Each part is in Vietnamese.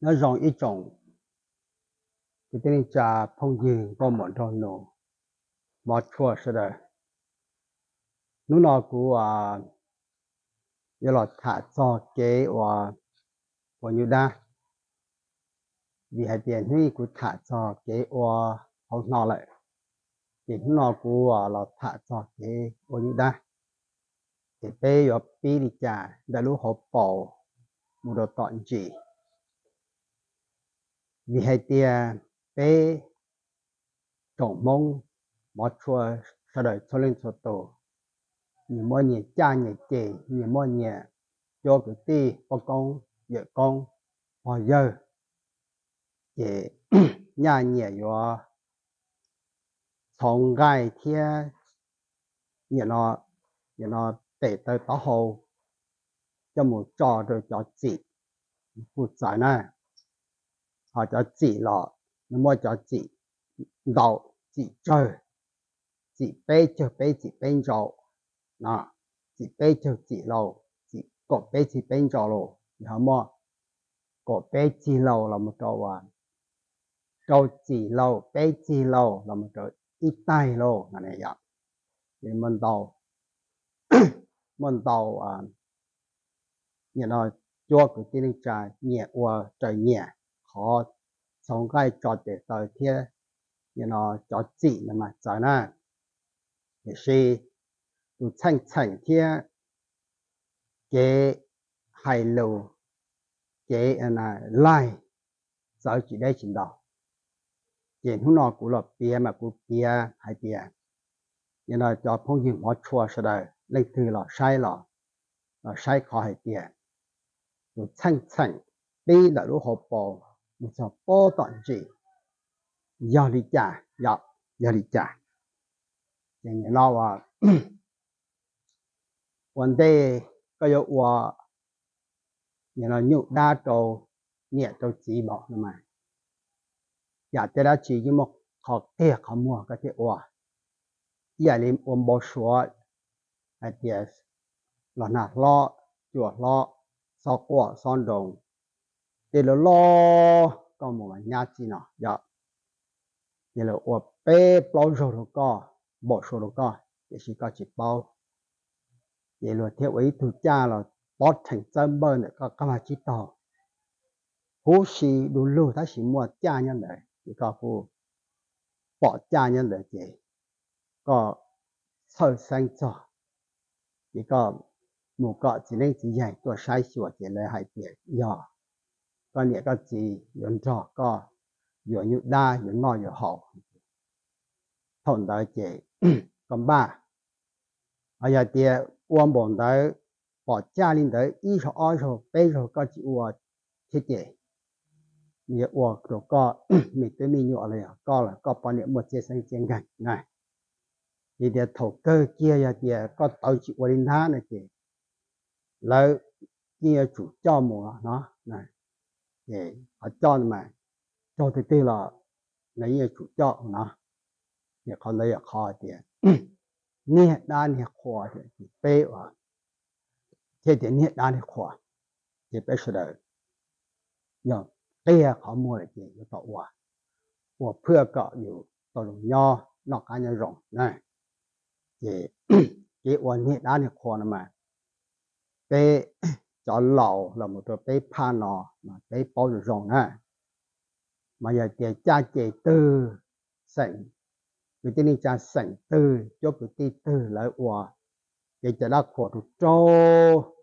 nó rong ít trồng cái tên cha phong dư có một tròn nổ mà chua sẽ đời lúc nào cũng à giờ là thả cho kế và và như đa vì hai tiền huy của thả cho kế và học nào lại. Thì lúc nào cũng à, là thả cho kế và như đa thì bây giờ pi đi cha đã lúc học bỏ một đồ tọn chỉ vì hai tia bé trộm mông bỏ chùa sau đời cho lên sổ tổ. Nhiều mọi nhà cha nhà chị nhiều mọi nhà cho cái ti có con, vợ con họ giờ chị nhà nhà yo thòng gai thia nhà nó nhà nó để tới tao hồ cho một trò rồi cho chị phụ giải này họ cho chị lọ nó mua cho chị đậu chị chơi chị bé cho bé bên chỗ, nè chị bé cho chị lâu chị có bé bên chỗ lâu hiểu mà có bé chị lâu là một trâu à trâu chị lâu bé chị lâu là một trâu ít tay lâu là này vậy thì mình tàu mình tàu à nhà nó cho cái tiếng trà nhẹ qua trời nhẹ họ sống cái cho để tới kia như know cho chị là mà cho nó thì khi tụ chanh chanh kia cái hai lầu cái là lại giáo chỉ đây chính đó chuyện hôm nọ của lọt bia mà của bia hay bia như là cho phong diện hóa chua sau đây lấy từ lọ sai lọ lọ sai khó hay bia rồi chanh chanh đi là lúc hộp bò một số bò đoạn gì giờ đi trả giờ giờ đi trả nhưng mà nó à วันเดก็ยกว่าอย่างเราหยุดได้โตเนี่ยโตจีบอกนะมาอยากจะได้จีที่มันขอเตะขมัวก็จะว่าอย่าลืมอมบอชัวไอเดียสหลอนาล้อจวดล้อซอกว่าซ้อนดง để lo lo còn một là nhà chi nào dạ. Để là ở bé bao số đồ co bỏ số đồ co để chỉ có chỉ bao để là theo ấy thứ cha là bỏ thành tâm bơ nữa có các mà chỉ to, hú xì đủ lưu ta chỉ mua cha nhân đấy chỉ có phụ bỏ cha nhân đấy chỉ có sơ sinh cho chỉ có một cái chỉ nên chỉ dạy tôi sai sửa chỉ là hai việc nhỏ có nghĩa có gì yến trò có yến nhụ đa yến ngò yến hậu thôn đại chế còn ba ở nhà địa quan bọn đại bỏ gia đình đại ý số ai số bây số có chỉ ua thiết chế nghĩa ua rồi có mình tới mình nhọ này có là có bao nhiêu một chế sinh chiến cảnh này thì địa thổ cơ kia nhà địa có tàu chỉ ua linh thá này kì lỡ kia chủ cho mùa nó này để họ cho mà cho thì tiêu là lấy chủ cho nó để họ lấy họ tiền เนี่ยด้านเนี่ยขวาที่เป๊ะว่ะเที่ยวเนี่ยด้านเนี่ยขวาที่เป๊ะสุดเลยอย่างเ cho lầu là một cái pha nọ mà bé bao rộng này mà giờ chị cha chị tư sảnh vì thế nên cha sảnh tư cho cái tí tư lại hòa chị cha đã khổ thuộc trâu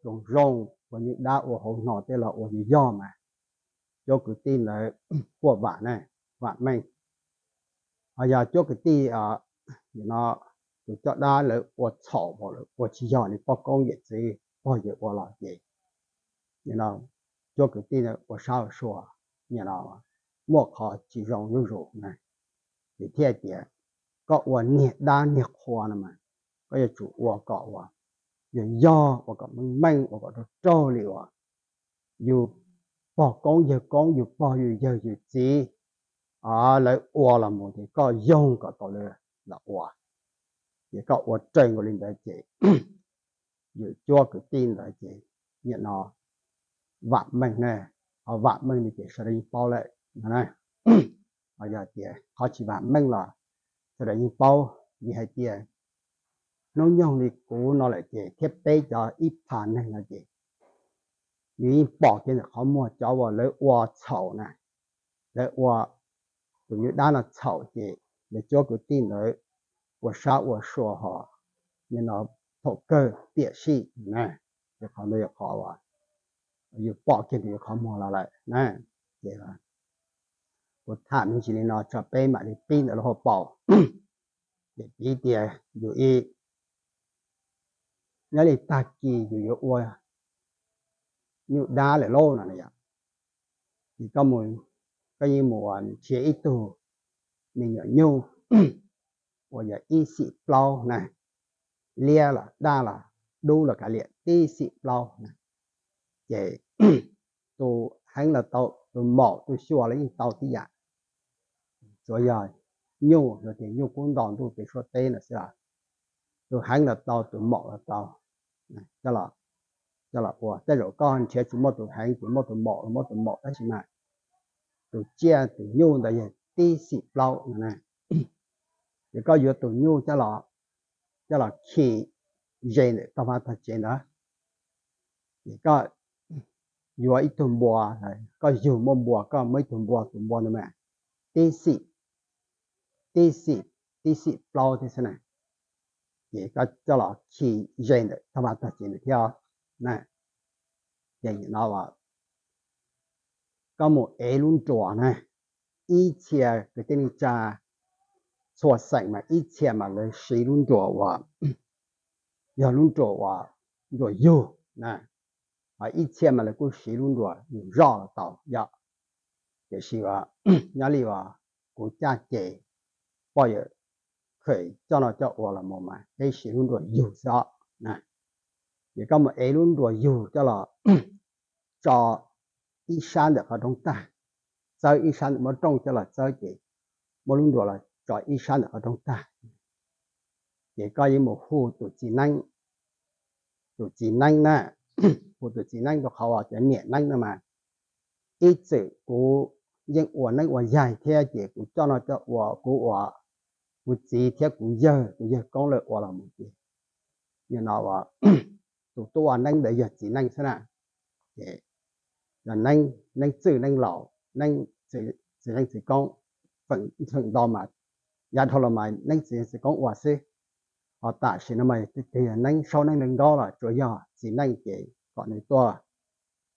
rộng rộng và những đã hòa hậu nọ thế là hòa như do mà cho cái tí lại của bạn này bạn mình bây giờ cho cái tí à nó cho đã lại hòa sọ và lại hòa chỉ do này bao công việc gì bao giờ hòa là gì 你知道吗？就给别人我少说，你知道吗？我靠，集中有肉呢，一点点，搞我捏打捏垮了嘛，我也主我搞我，有腰我搞闷闷，我搞都皱了啊，有包公有公有包有有有鸡，啊来我了么的，搞用搞到了那我，也搞我整个领导姐，有做个领导姐，你知道。vạn mình nè. Ở vạn mình thì chỉ sẽ đi bao lại, này bây giờ chỉ họ chỉ vạn mình là sẽ đi bao gì hay chỉ nó nhông thì cũ nó lại chỉ thiết tế cho ít thàn này là chỉ vì bỏ cái là khó mua cho vào lấy hoa chậu này. Lấy hoa cũng như đã là chậu chỉ để cho cái tin đấy của sao của sổ họ. Nên nó thổ cơ địa sĩ này để họ mới khó vào. 有保健的考摸了来呢，对吧？我他们今年呢，这北嘛的病的好保，也一点有一，那里大鸡就有我呀，有打来捞那呀，你根本个一模切一度，你要牛。我也一时包呢，列了大了，đủ là cả liệt tí xị bao này vậy tu hắn là tàu tu mỏ tu xua lấy tàu tí giả rồi giờ, nhu, rồi thì nhu cũng đòn tu bị số tên là sao? Tu hắn là tàu tu mỏ là tàu cho là cho là của. Cái rồi con chế chỉ một tu hắn chỉ một tu mỏ một tu mỏ đó chỉ mà? Tu chia tu nhu là gì? Tí xị lâu này. Thì có yếu tố nhu, cho là cho là khi dễ này tao phát triển đó thì có yếu ít tuần bùa này có yếu môn bùa có mấy tuần bùa tuần bùa nữa mà tí sĩ tí sĩ tí sĩ bao thế này thì có cho là khi dễ này tao phát triển theo này thì nó là có một ấy luôn trò này ý chia cái tên cha so sánh mà ít钱嘛来谁论着我，要论着我若有那 啊一千嘛来过谁论着有绕了到要，也是话哪里话国家给包有可以叫那叫我了么嘛，给谁论着有啥那，也干嘛 A 论着有叫了找一山的合同单，找一山么种叫了找给，么论着了。cho y san ở trong ta để có những một khu tổ chỉ năng tổ chỉ năng nè khu tổ chỉ năng được họ cho nhẹ năng mà. Ít chữ của những của năng của dài theo chỉ của cho nó cho của của của của chỉ theo của giờ của giờ con lợi của là một gì như nào mà tổ tổ năng để giờ chỉ năng thế nào? Để là năng năng chữ năng lẩu năng chữ chữ năng chữ con. Phần phần đo mà. Ya thọ là mày nâng chỉ sẽ có quả sĩ họ tạ xin nó mày thì nâng sau nâng nâng đó là chủ yếu chỉ nâng cái còn này to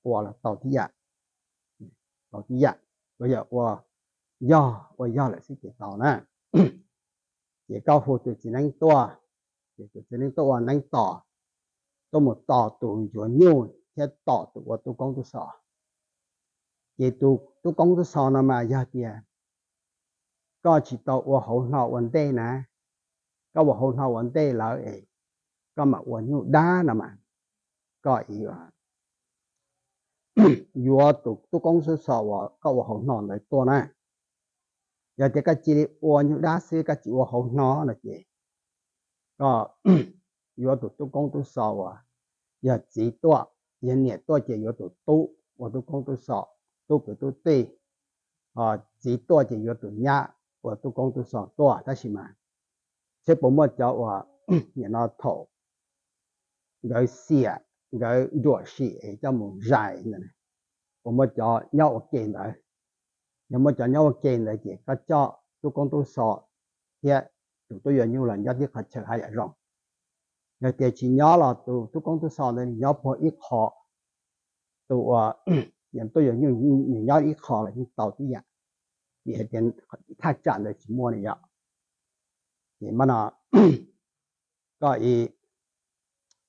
qua là tàu thi dạng tàu thi dạng bây giờ qua do qua do là xin cái tàu nè. Chỉ cao phụ từ chỉ nâng to chỉ chỉ nâng to nâng tỏ tôi một tỏ tụ chỗ nhiều, thế tỏ tụ qua tôi công tôi sợ chỉ tụ tôi công tôi sợ nó mà giờ tiền có chỉ tàu qua hậu nọ vấn đề nè. có ở hậu nào vấn đề là ấy có mà ở nhiều đa nè mà có ý à dù tụ tụ công sự sở ở có ở hậu nào này to nè giờ thì cái chỉ ở nhiều đa sẽ cái chỉ ở hậu nào là gì có dù tụ tụ công tụ sở ở giờ chỉ to giờ nhẹ to chỉ giờ tụ tụ ở tụ công tụ sở tụ cái tụ tê à chỉ to chỉ giờ tụ nhá 我都工作上多，但是嘛， chế bộ môn cho hòa nhà nó thổ rồi xìa rồi đuổi xì cho mùng dài này bộ môn cho nhau kiện đấy nhà môn cho nhau kiện đấy chỉ các cho tôi con tôi sợ hiện chúng tôi giờ như là nhất thiết phải chờ hai giải rộng người tiền chỉ nhớ là tôi tôi con tôi sợ nên nhớ một ít họ tôi nhà tôi giờ như nhớ ít họ là những tàu tí dạng thì hiện tại thác chạm được chỉ mua này vậy 也嘛那，个伊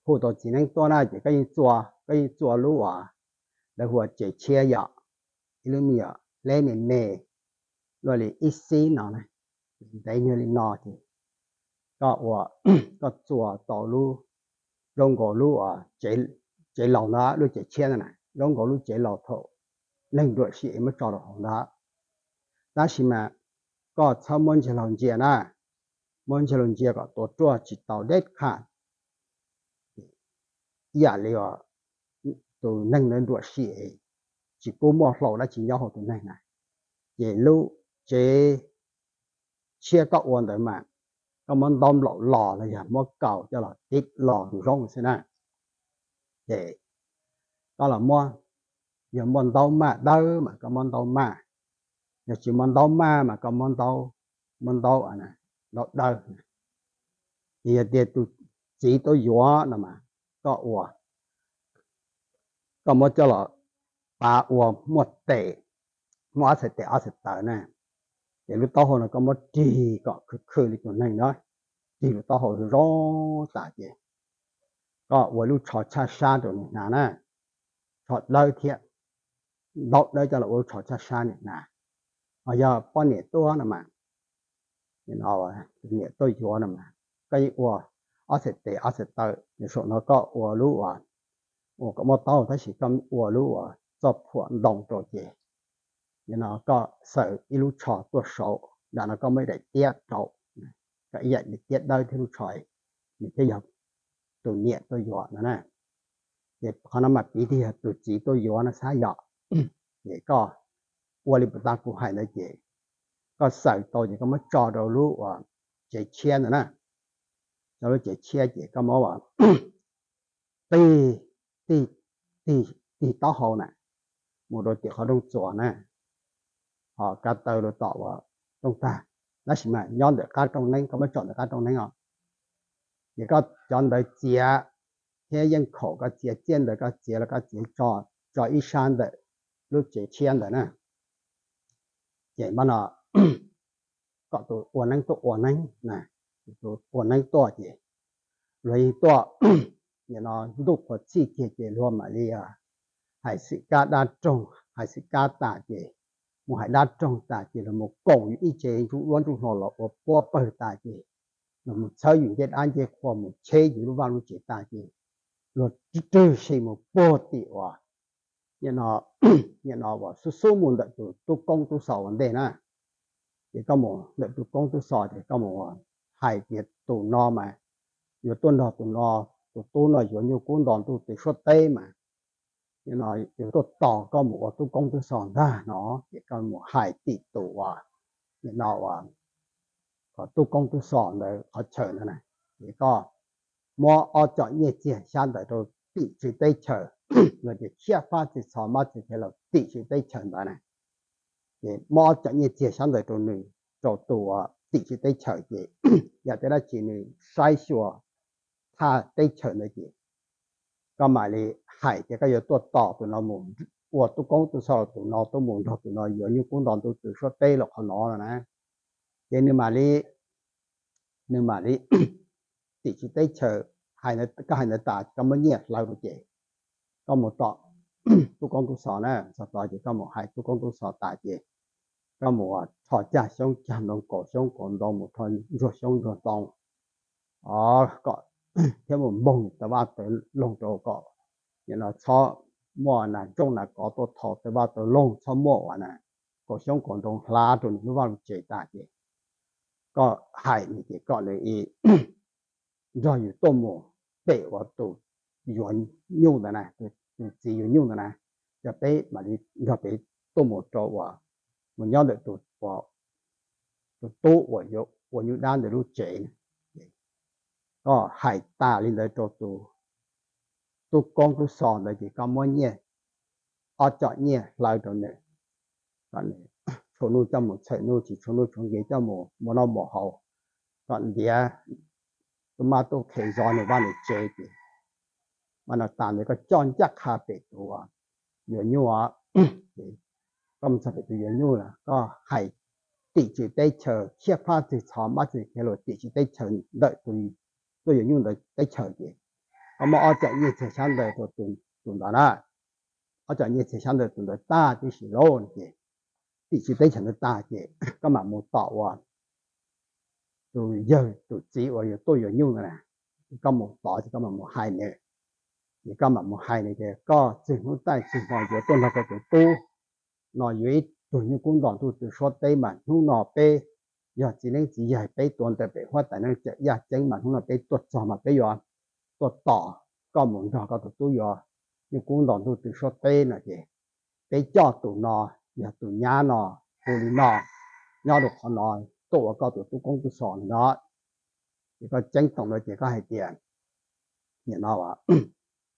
好多只能做那只个伊做个伊做路啊，然后只车呀，伊路咪啊，来面咩，落嚟一些哪呢，等于嚟哪的，个我个做道路，用个路啊，只只老那路只车呢，用个路只老头，另外是伊么找到红那，但是嘛，个出门是浪姐呢。 ฑลเจียนะมณฑลเจียก็ตัวตัวจิตเต่าเด็ดขาดอย่าเลยว่าตัวนั่งนั่นตัวเสีย chỉ cố mua lẩu đã chỉ nhau hồ tụi này này về lưu chế chia các quan đấy mà có món đom lẩu lò là gì mua cầu cho là tít lò rong thế này để đó là mua giờ món đau mà đau mà có món đau mà giờ chỉ món đau mà mà có món đau món đau à này đau đau thì để tụi chỉ tôi gió nè mà có ủa có một cho là bà ủa một tệ một sẽ tệ ở sẽ tệ nè để lúc đó hồi nó có một chỉ có cứ khơi đi chỗ này đó chỉ lúc đó hồi rõ tạ gì có ủa lúc trò cha sa chỗ này nè nè trò lời thiệt đọc đây cho là ủa trò cha sa này nè bây giờ bao nhiêu tuổi nó đâu thì thì tu chỉ tu gió nè mà có ủa có một chỗ là bà ủa một tệ mà sẽ tệ sẽ tệ nè thì lúc đó hồi nó có một chỉ có cứ cứ lịch này nói thì lúc đó hồi rõ tạ gì có ủa lúc chọn cha xa rồi nè nè chọn lời thiện đọc đây cho là ủa chọn cha xa nè nè bây giờ con nè tôi nè mà in our Việt tôi chúa nằm cái ua ở sẽ tế ở sẽ tới như số nó có ua lũ à ua có một tàu thấy chỉ cầm ua lũ à cho phuận đồng tổ chế như nó có sợ ít lũ trò tuột sổ là nó có mấy đại tiết trậu cái dạy để tiết đây thì lũ tròi để thế dọc tổ nhẹ tôi dọa nó nè để có nó mà tí thì tổ chỉ tôi dọa nó xá dọa để có ua lý bật ta cũng hay nó chế ก็ใส่ตัว你干嘛找着路啊？解签的呢？然后解签解干嘛哇？对对对对，到好呢，我都得好弄做呢。好，干到了到哇，弄大那什么，要的干中呢，干嘛找的干中呢啊？也个要的解，天眼口个解，见的个解了个解找找一山的，又解签的呢，解嘛呢？có tổ ổn anh tổ ổn anh nè tổ ổn anh tổ gì rồi tổ như nó lúc có chi kia kia luôn mà đi à hải sĩ ca đa trông hải sĩ ca tả gì một hải đa trông tả gì là một cổ ý chế chú luôn chú hồ lọ ở bó bờ tả gì là một sơ dụng chết an chế khoa một chế gì lúc vào lúc chế tả gì rồi trừ sĩ một bó tị hòa như nó như nó bảo số số môn đại tổ tu công tu sầu vấn đề này cái có một lợi tụ công tu sọ thì có một hai cái tụ no mà. Yo tuần đó tụ no, tụ tu nó yo như cuốn đòn tụ tụ số tê mà. Như nói yo tụ tỏ có một tu công tu sọ ra, nó cái có một hai tỷ tụ à. Như nó à có tu công tu sọ để ở chờ nữa này. Thì có mua ở chỗ nhẹ chỉ sang tới rồi tỷ chỉ tê chờ người chỉ chia phát chỉ sọ mà chỉ thế là tỷ chỉ tê chờ đó này. thì mua chỗ như chia sang để tôi nữ cho tụ à tỷ chỉ tê chờ thì giờ tới là chỉ nữ sai sửa 他对称的嘅，咁埋你系嘅个要多大对那门，我都讲到少对那都门到对那有你讲到都就说低落去攞啦呢，嘅你埋你，你埋你，地处低称系你个系你大咁样嘢留到嘅，咁冇 tôi con tôi sợ nè, sợ tỏi chỉ có một hai, tôi con tôi sợ tại chỉ có một thọ cha sống chăm đồng cổ sống, còn đông một thân rồi sống rồi đông à có theo một mông ta ba tới lông trâu có. Như là cho mua nè trong là có tôi thọ ta ba tới lông cho mua nè cổ sống còn đông lá rồi nó vào chế tại chỉ có hại mình chỉ có lấy ý. Rồi tôi mua để vào tôi yuan nhiều thế này 自由用的呢，就俾埋你入俾都冇做喎，我要的都我都都我有我有單的路正，哦係大你嚟做做，都講都上嚟嘅咁乜嘢，我作嘢嚟到你，但你從路就冇從路，從路從嘢就冇冇那冇好，但你啊，都嘛都期望你幫你做嘅。Mà nó tạm được cái chọn chắc hà bể tu à nhiều như à công sao phải tu như là có hải tỷ chỉ tay chờ, chia pha thì chó mà thì cái rồi tỷ chỉ tay chờ đợi tùy tôi dùng dùng tay chờ gì mà ở chỗ như thế sáng đời tôi tuần tuần đó là ở chỗ như thế sáng đời tuần đó, ta thì chỉ lô gì thì chỉ chờ nó ta gì cái mà muốn tạo à tôi giờ tôi chỉ và tôi dùng này cái thì cái mà này thì cái mà một hai này thì có chỉ muốn tại chỉ vào giờ tôi là cái tôi tu nói với tôi như cũng đoàn tôi tôi说对嘛，弄那呗。giờ chỉ nên chỉ dạy bé tuần tại bé hoa tại nên chỉ giờ chính mà không là bé tuột cho mà bé giờ tuột tỏ có muốn cho có tụt tôi giờ nhưng cũng đòn tôi tự số tên là gì để cho tụ nó nhà tụ nhà nó tụ nó nhau được họ nói tụ có tụ tụ công tụ sòn đó thì có tranh tổng là chỉ có hai tiền nhà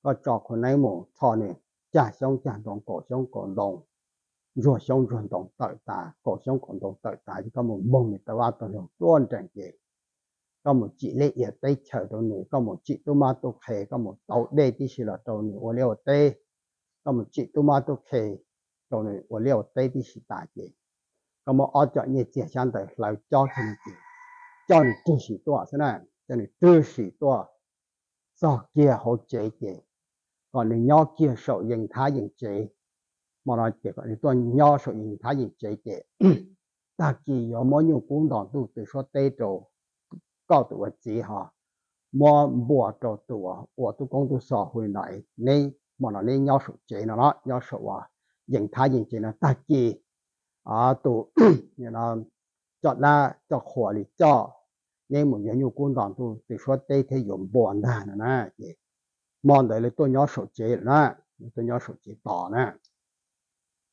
ก็จอกคนในหมู่ทอเนี่ยจ่าช่องจ่าตรงโกช่องโกลงรัวช่องรวนตรงเตยตาโกช่องโกตรงเตยตาที่ก็มุ่งมุ่งแต่ว่าตรงต้วนจังเกก็มุ่งจีเลียดได้เฉยตรงนี้ก็มุ่งจีตัวมาตัวเคก็มุ่งโตได้ที่สิละตรงนี้วันเลี้ยวเต้ก็มุ่งจีตัวมาตัวเคตรงนี้วันเลี้ยวเต้ที่สิตาเกก็มุ่งเอาจากเนี่ยเจียชันแต่เราจ้อทันทีจ้อนจื้อสีตัวใช่ไหมจ้อนจื้อสีตัวสอกเกียร์หัวใจเกียร์ còn là nho kia sổ dành thái dành chế. Mà nói chế còn tôi nho sổ dành thái dành chế chế ta chỉ có mỗi những cuốn đòn tu từ số tê trổ, có tụ chỉ họ. Mà bùa trổ tụ của tu công tu sổ hồi nãy nên mà nó nên nho sổ chế nó nó nho sổ à dành thái dành chế nó. Ta chỉ à tụ, như là cho ra cho khổ thì cho. Nên một những nhu cuốn đoàn tu từ số tê thế dùng buồn đà nữa nè mong đợi là tôi nhớ sổ chế nè tôi nhớ sổ chế tỏ nè.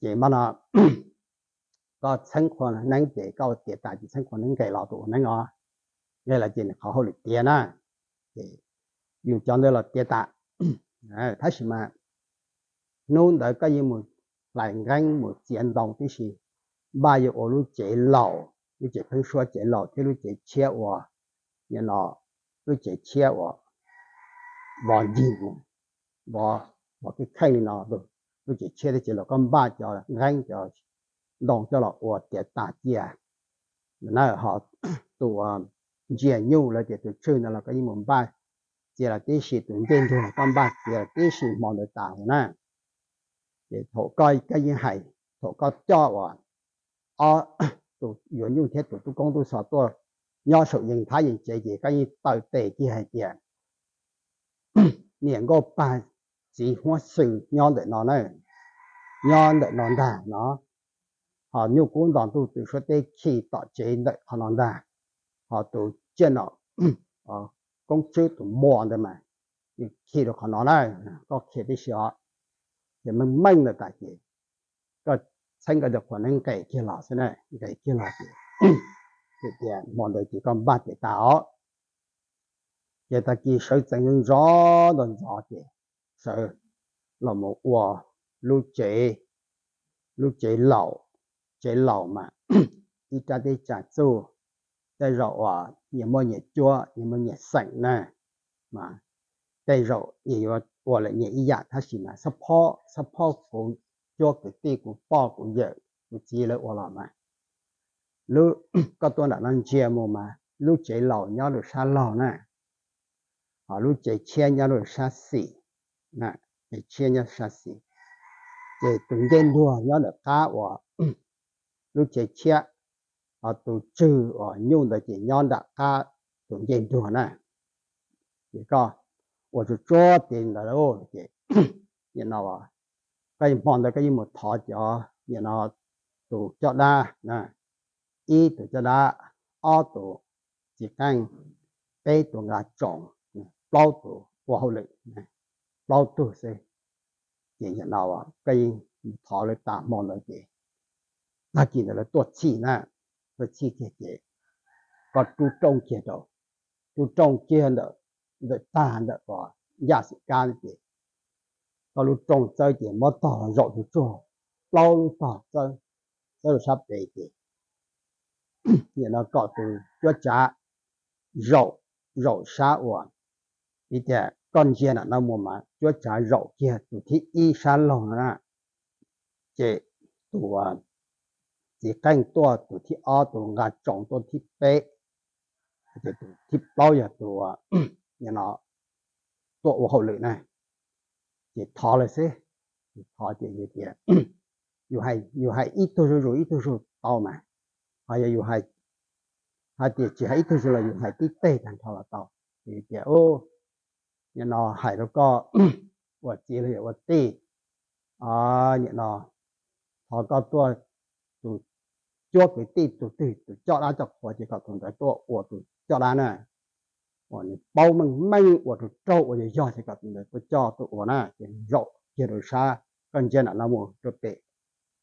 Chế mà là có sinh khoản nâng chế cao tiền tại chỉ sinh khoản nâng cái lão tổ nâng ngõ nghe là tiền khó hơn tiền nè chế dùng cho nên là tiền tạ thấy gì mà? Nôn đấy cái gì một lại ngang một chiến đồng tí gì ba yếu ô lúc chế lão lúc chế phân số chế lão thế lúc chế chia hòa nhà nó lúc chế chia hòa và gì cũng, bỏ bỏ cái khay nào rồi. Nó chỉ chơi chỉ là con ba cho là gánh cho đòn cho là của trẻ tả chia à. nó họ tụ chia nhau là chỉ tụ chơi là cái gì mồm ba, chỉ là cái gì tưởng trên thôi, con ba chỉ là cái gì mà được tạo nè để thổ coi cái gì hay, thổ coi cho và ở tụ dựa như thế tụ tụ công tụ sợ tụ nhỏ sự nhìn thấy nhìn chị chị cái gì tờ tệ chi hay chị à niệm go bài chỉ hoa sự nhon để nó này nhon để nó đà nó họ nhu cũng đòn tu từ số tê khi tỏ chế để họ nó đà họ tu trên nó họ công chữ tu mua để mà khi được họ nó này có khi đi sửa thì mình mạnh được tại gì có thành cái được khoản nên cái kia là thế này cái kia là gì thì tiền mọi người chỉ còn ba tỷ tao giờ ta chỉ sợ tình những rõ đòn rõ chứ sợ là một quả lúc chế lúc chế lẩu chế lẩu mà. Đi ra đi trả chỗ đây rồi à nhiều mơ nhẹ chua nhiều mơ nhẹ sạch nè, mà đây rậu nhiều quả là nhẹ ý dạ ta chỉ là sắp của cho cái tì của po của vợ của chị là quả mà. Lúc có tôi đã nói chia mồ mà lúc chế lẩu nhau được xa lẩu nè à lúc chế chia nhau được xa xỉ nè chế chia nhau xa xỉ chế từng tên đùa nhau được cá và lúc chế chia à tụ trừ ở nhung được chế nhau đã cá từng tên đùa nè chỉ có 我就做点的喽，这，你知道吧？cái mòn là cái một thọ cho you know tụ cho đa nè y tụ cho đa o tụ chỉ canh b tụ ngà trồng bao tụ qua hậu lệ bao tụ sẽ chỉ nhận nào à cái thọ là tạm mòn là gì ta chỉ là tuột chỉ nè tuột chỉ kia kia có chú trông kia đâu chú trông kia đâu để ta được có giá trị cao gì có lúc trồng chơi thì mất tỏ rộng thì trồng lâu lúc tỏ chơi chơi là sắp để thì thì nó có từ cho trả rộng rộng xa ổn thì thế con 一点关键的那么嘛，就讲肉界主题一山龙啊，这多这更多主题二多啊，种多题背，这主题包也多，你那多我后来呢，这他了些，他这一点，又还又还一头是肉一头是刀嘛，还有又还，还这只还一头是了又还对对，但他了刀，一点哦。nhận nó hải đâu có vật chi là vật tì, à nhận nó họ có tua tụ chốt cái ti tụ ti tụ cho ra cho họ chỉ có thằng cái tua của tụ cho ra này. Của này bao mình mình của tụ trâu của này do chỉ có thằng cái tụ cho tụ của này chỉ rộ chỉ rồi xa cần chơi là một tụ tệ.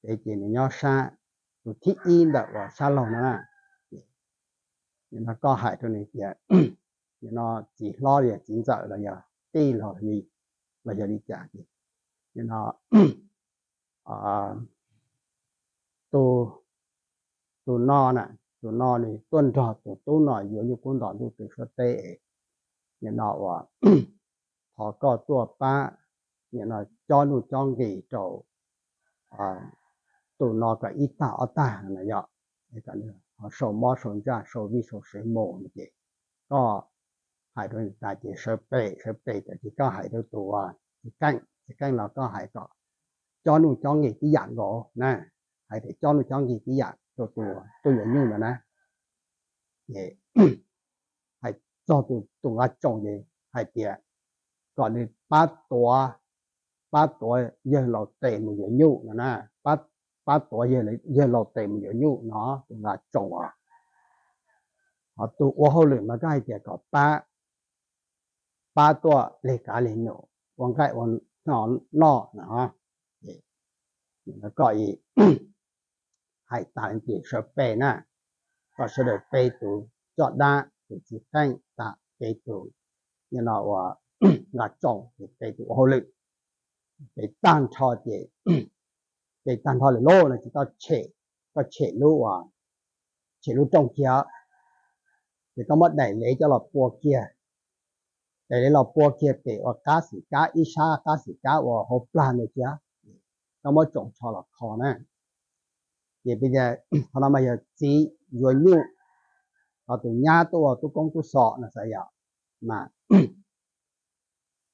Để chỉ này nhau xa tụ thích in đã của xa lòng nữa nè nó có hại cho này kìa. nó chỉ lo để chính sợ là giờ đi là gì bây giờ đi trả gì nó à tu tu no nè tu no này tuân trò tu tu no giữa như quân đoàn tu từ sơ tệ. Như nó và họ có tua ba như nó cho nó cho gì trâu à tu no cái ít ta ở ta này giờ cái này họ sầu mò sầu ra sầu vi sầu sấy mồ như vậy có hại đôi đại chỉ sơ bể sơ bể thì chỉ có hại đôi tù à chỉ canh chỉ canh là có hại có cho nó cho nghỉ cái dạng gỗ nè hại để cho nó cho nghỉ cái dạng cho tù tôi nhận như mà nè vậy hại cho tù tù ngã trồng gì hại tiệt còn đi ba tuổi ba tuổi giờ lột tiền một nhận như nè nè ba ba tuổi giờ lấy giờ lột tiền một nhận như nó tù ngã trồng à họ tụ 我后来嘛，个系个八 八多嚟搞嚟弄，往解往攞攞啊，那个伊系大啲设备呢，ก็是的备读作单就是跟打备读，然后话我种嘅备读好嚟，被单错嘅，被单错嚟攞呢就到切个切路啊，切路中桥，就咁乜嚟你就落波嘅。 แต่เราปวดเกียเตว่ากาสิกาอิชากาสิกาว่าเขาปลาเนี่ยจ้ะก็มาจงชอหลักคอนะ也比较เขาทำมาอย่างจียวนยุ่เราตัวญาตัวตัวกงตัวสอนะสายมา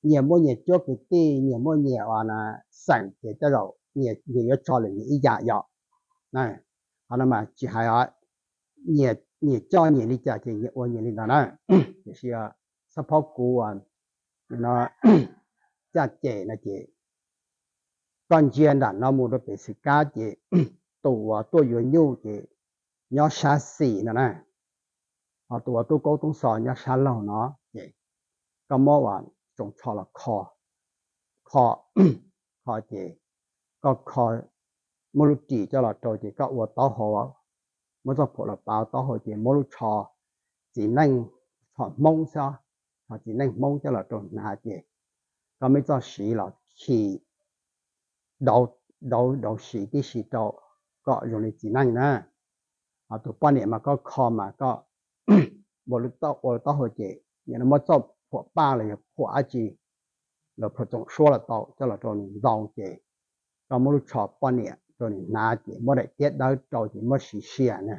nhiều mua nhiều chỗ cái tì nhiều mua nhiều à là sản để cho rồi nhiều nhiều cho là những giá nhỏ này họ nói mà chỉ hay ở nhiều nhiều cho nhiều đi trả thì nhiều nhiều đi đó này thì là สะพกูอะเนาะจะเจนะเจก่อนเจียนด่านน้ำมูดเป็นสิกาเจตัวตัวยืนยู่เจยอชาสีนะนะเอาตัวตัวก็ต้องสอนยอชาเหล่าเนาะเจก็มอว่าจงชอละคอคอคอเจ ก็คอมลุจีเจ้าละโตเจก็อวดต่อหัวมันจะผลเปล่าต่อหัวเจมลุชอจีนั่งถอดมงซะ họ chỉ nên mong cho là tròn nà chị có mấy cho sĩ là khi đầu đầu đầu sĩ cái sĩ đầu có dùng để chỉ năng nè họ tụ bao nhiêu mà có kho mà có bộ lúc đó bộ đó hồi chị nhưng mà cho phụ ba là phụ á chị là phụ trọng số là tao, cho là tròn dòng chị có một lúc chọn bao nhiêu tròn nà chị mỗi đại tiết đó cho chị mới sĩ sĩ nè.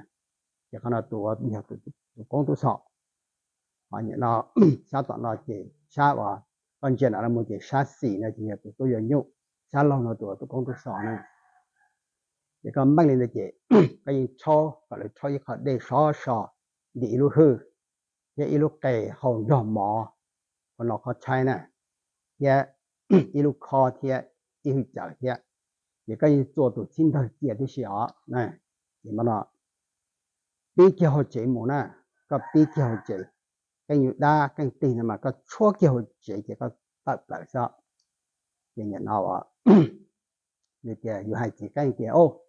Chỉ có là tụ nhiều tụ công tụ sọ. họ nhận nó sa tọt nó chỉ sa và con chuyện là một chỉ sa xỉ này chỉ tụi tôi giờ nhụ sa lòng nó tụi tôi cũng tôi sợ này thì còn mang lên là chỉ cái gì cho gọi là cho cái để so so đi lu hư cái lu kề hồng đỏ mỏ còn nó khó chạy nè cái lu khó thì ilu chở thì thì cái gì做到心头结的小呢，你们呢？比较节目呢，个比较节。 Cái như đa, cái tiền mà có chúa kiểu chỉ chỉ có tập lại sao thì nhận nào à như kia như hai chỉ cái kia ô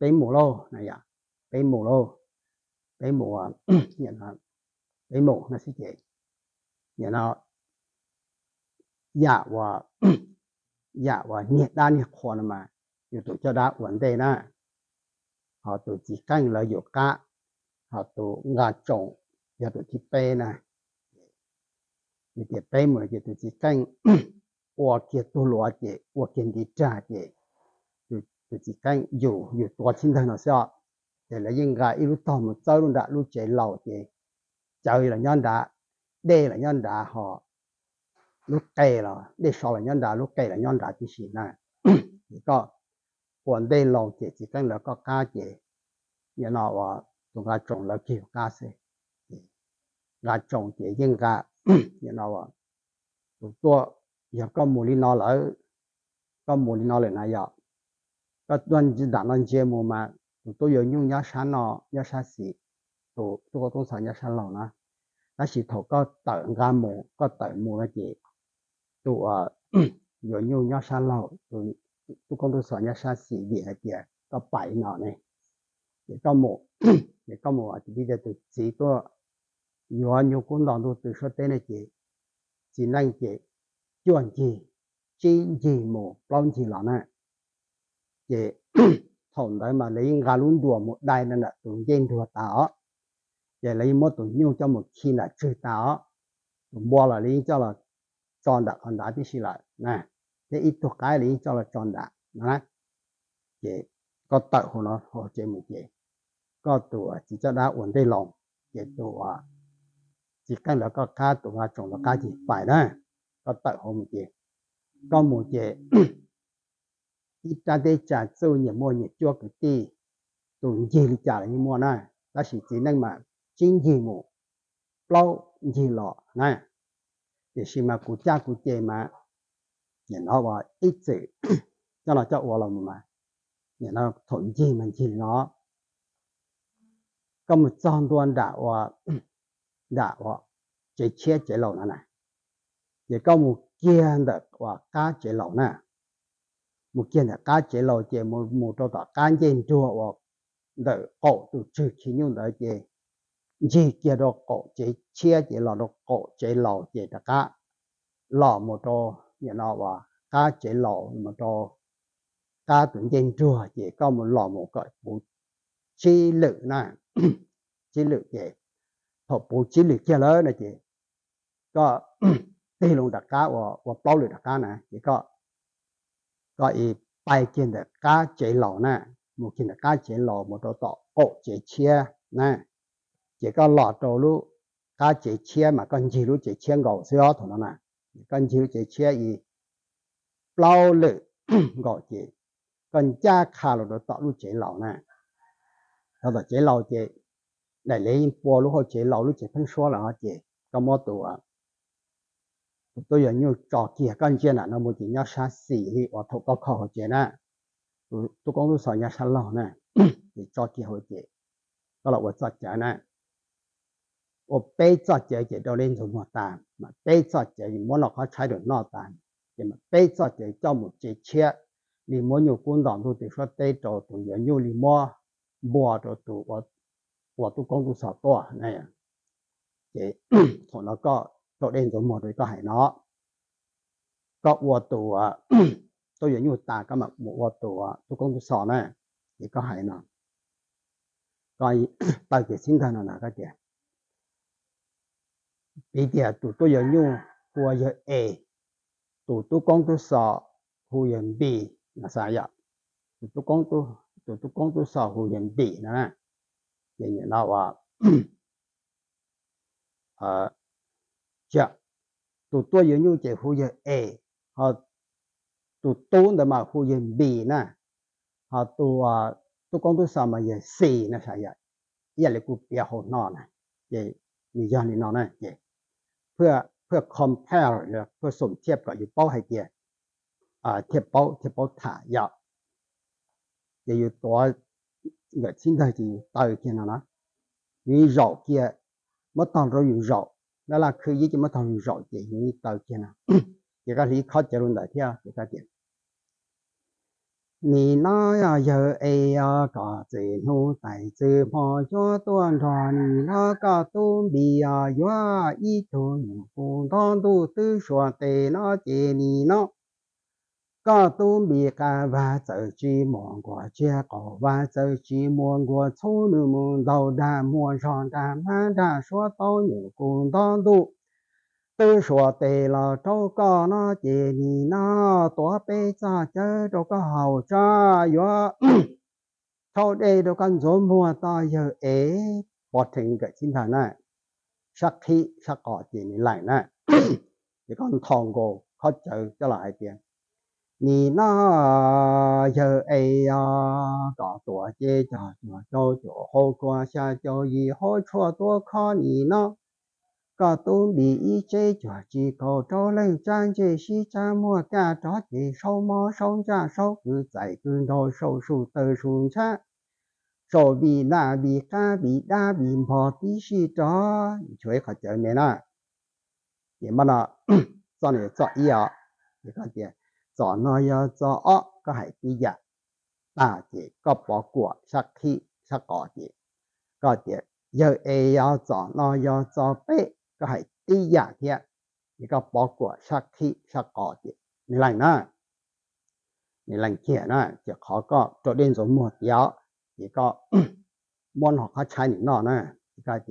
bé mù lô, này à bé mù lô. Bé mù à nhận là bé mù nó sẽ chỉ nhận nào dạ và dạ và nhiệt đa nhiệt khoan mà. Như tụi cho đã vấn đề nè họ tụi chỉ canh là dù cá, họ tụi ngà trộn và tụi chỉ bê này 你给白么就都是跟我给多罗的，我跟你炸的，就就是跟有有多清头那些，แต่ละยิ่งก็อีรู้ต่อมันเจ้ารุ่นดารู้ใจเราเจเจ้าละย้อนดาเด้ละย้อนดาหอรู้ไก่ละเด้สอละย้อนดารู้ไก่ละย้อนดาที่สีน่ะก็ควรได้ลองเจจิกันแล้วก็กล้าเจเนี่ยเนาะว่าตรงกาจงแล้วเกี่ยวกล้าเสกาจงเจยิ่งก็ you know à tua ya ka mù li na la ka mù li na le na ya ka tuan ji chỉ nan je chơi ma mà tôi yo nhung nhá sha nó ya sha si tôi tôi ko tu sa nhá sha lòng na nó si thầu có tận ga mù có tận mù cái gì tôi à yo nhung nhá sha lòng tôi tôi có tu sa nhá sha si bi là gì có bảy nọ này để có một để có một thì bây giờ từ chỉ có nhiều nhiều cũng đòn từ số tên này chỉ chỉ năng chỉ chuẩn chỉ chỉ chỉ một long chỉ là nè chỉ thằng đấy mà lấy gà luôn đùa một đài nên là tụi dân đùa tao chỉ lấy một tụi nhiều cho một khi là chơi tao mua là lấy cho là tròn đã còn đã thì xí lại nè thế ít thuộc cái lấy cho là tròn đã nè chỉ có tự của nó họ chế một chỉ, có tụ chỉ cho đã ổn định lòng, chỉ tụ chỉ cần là có cá tụ là trồng là cá chỉ phải đó có tự họ một chỉ có một chỉ ít ra đây trả sâu nhiều mua nhiều cho cái gì tụ gì thì trả là như mua này đó là chỉ năng mà chính gì một lâu gì lọ này thì khi mà cụ cha cụ chị mà nhìn nó vào ít chữ cho nó cho ủa lòng mà nhìn nó thuận gì mình chỉ nó có một trong tuần và đã và chỉ chế chỉ lầu này. Chỉ có một kiên được và cá chế lầu này một kiên là cá chế lầu chỉ một một chỗ đó cá trên chùa và đỡ cổ từ trừ khi nhung đỡ chế chỉ kia đó cổ chế chia chế lầu đó cổ chế lầu chế đặc cá. Lò một chỗ nhà nó và cá chế lầu một chỗ cá tuần trên chùa chỉ có một lò một cái một chi lự này chi lự chế học bộ chỉ lự kia lớn này chị. Có tê lùng đặc cá và và bao lự đặc cá này chỉ có. Có ý bài cá chế lẩu nè, một cá chế lẩu một đồ tọ cổ chế chia nè. Chỉ có lò đồ lu cá chế chia mà con chỉ lu chế chia gạo xíu thôi nè. Con chỉ lu chế chia ý bao lự gạo chế con cha khá lo đồ tọ lu chế lẩu nè. Đó là chế lẩu chế đại lý bò lúc họ chế lão lúc chế phân số là họ chế có mua tủ tôi giờ như trò kia con chế là nó muốn chỉ nhau xa xỉ thì ở thuộc chế nè tôi tôi cũng tôi sợ nhau xa lò thì trò kia họ chế đó là ở trò chế nè ở bê trò chế đâu lên rồi mua tàn mà bê trò chế thì nó có trái được nọ tàn thì mà bê cho một chế chia thì muốn nhiều quân đoàn tôi thì 说 bê trò tôi giờ nhiều thì mua bò rồi tôi 我我都讲到十多啊，呢样嘅同那个昨天做冇对个系nó có 我度啊，都有要大今日冇我度啊，都讲到傻呢，亦个系呢，个大嘅先睇哪个嘅，比啲都都有要过有 A，都都讲到傻，好人 B 那啥呀，都讲到都都讲到傻好人 B 呢。 อย่างนี้นว่าเออจะตัวตัวยังอยู่เจหูยังเอฮะตัวตัวแต่มาหูยังบีนะฮะตัวตัวกองตัวสามยังสี่นะใช่ยังยังเลยกูเปียหัวนอนนะยังมีย้อนนี่นอนนะยังเพื่อเพื่อ compare เพื่อสมเทียบกับอยู่เป้าให้เกียร์เทียบเป้าเทียบเป้าถ่ายยาจะอยู่ตัว người xin thầy thì tàu kia nào đó, vì rậu kia mất tàu rồi dùng rậu đó là khi gì cho mất tàu dùng rậu thì như tàu kia nào. Chỉ có lý khó chờ luôn đại theo chỉ có tiền nì à, à, nó ya ai ya cả chỉ nu tại chỉ cho tuần trò nì nó cả tu bì ya ya ít tu cùng thon tu tư xóa tề nó chỉ nì nó có tu bị ca và tự chi muốn qua chia có và tự chi muốn qua thu nữ muốn đầu đà muốn chọn đà, ma đà số tao nhiều cùng tao tu. Tư số tề là châu có nó chỉ ni nó tổ bê cha chớ đâu có hậu cha yo sau đây đâu cần số mua ta giờ ế bỏ thành cái chính thần này. Sắc khí, sắc cọ chỉ lại này. Thì con thòng cổ, khó chờ cho lại tiền 你那有哎呀，搞多些家家教教好过下教育好错多靠你呢。搞东比一这就只搞招人站这西站莫干着急手毛手家手个在跟到手术的生产。手比那比干比那比跑的是着，你就会看见没呢？也么呢？做你做一样，你看见。 สอนอยจอก็ให้ปิยะตาเจก็ปอกัวชักที่ชักกอเจก็เจเยอเอยอจอนอยจอเปก็ให้ตียะเทียนี่ก็ปอกัวชักที่ชักกอเจในไรนะในไรเขียนนะเจขอก็จดเด่นสมมติเยอะนี่ก็มนหอกเขาใช้หนึ่งนอนะก็เจ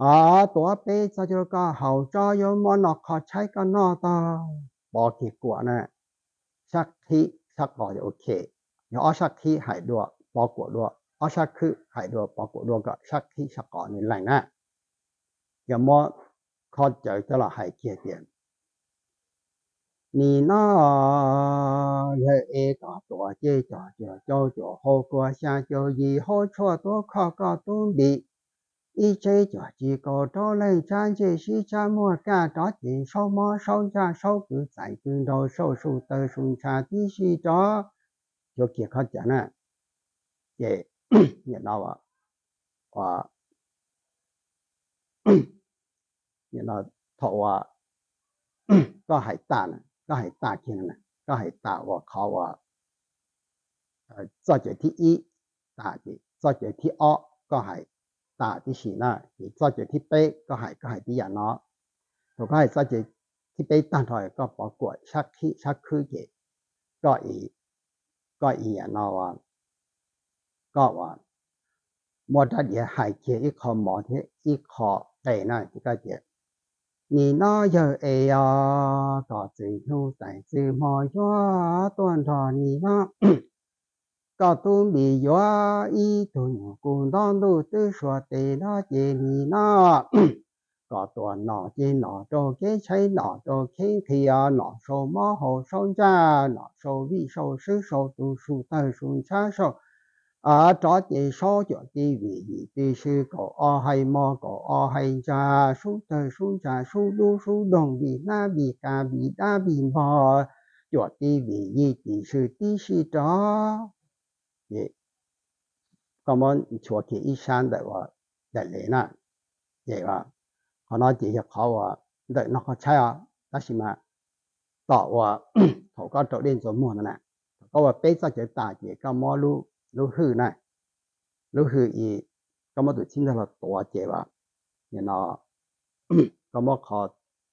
chuyện thu tại chứ mà cho tuần đó ni nó có tu bị à yo ý tu nhỏ cũng đang tu tư số tệ nó chỉ ni nó có tu bị cả và tự chỉ mong của chia cổ và tự chỉ mong của thu nếu muốn đầu đà muốn ròn đà mang đà số to nhỏ cùng đón đủ tư số tệ lò trâu có nó chỉ ni nó à tổ bê cho cho có hậu cho yo mà nó khó chạy cái nó ta bỏ kết quả nè sắc khí sắc gọi ok nhỏ sắc khí hải đùa bỏ quả đùa ở sắc khí hải đùa bỏ quả đùa cái sắc khí sắc gọi này lành nè giờ mà khó chạy cho là hải kia tiền 你那也爱搞多些叫叫叫叫好过想叫以后错多考个东北， 一这叫几个招人战这是怎么干着进手么手家手个在跟着手术的生产的是着，就给他讲呢，也也那话话，也那头话，ก็หายตานะ có hay ta kia này có hay ta và khó và cho chuyện thứ y ta thì cho chuyện thứ o có hay ta thì gì nè thì cho chuyện thứ b có hay có hay tí dạng nó rồi có hay cho chuyện thứ b tăng thôi có bỏ cuộc sắc khí sắc khứ gì có ý có ý dạng nó và có và một cái địa hay kia ít khó mỏ thế ít khó đây này thì cái gì 你那有爱呀，搞最后在最么呀，端着你那， cho tu bị gió y tuần cùng đón đu tư sửa tề nó chế nì nó có tuổi nọ chế nọ trô kế cháy nọ trô kế thì nọ sô mô hồ sô cha, nọ sô vi sô sư sô, tu su tơ su cha sô. À, Ở trọ chế sô cho chế vị vị tư sư cổ o hay mô cổ o hay cha. Su tơ su cha, su đu su đồng vị na vị ca vị đa vị mô cho chế vị vị tư sư tí sư trọ đó vậy có món chùa chị y san đại wa đại lễ nè vậy mà họ nói chị hiệp họ wa đợi nó có chạy à đó là mà tỏ wa họ có trở lên số mua nè có wa bé cho chị ta chị có mò lu 老好呢，老好伊咁我就清楚了多些吧，然后咁我考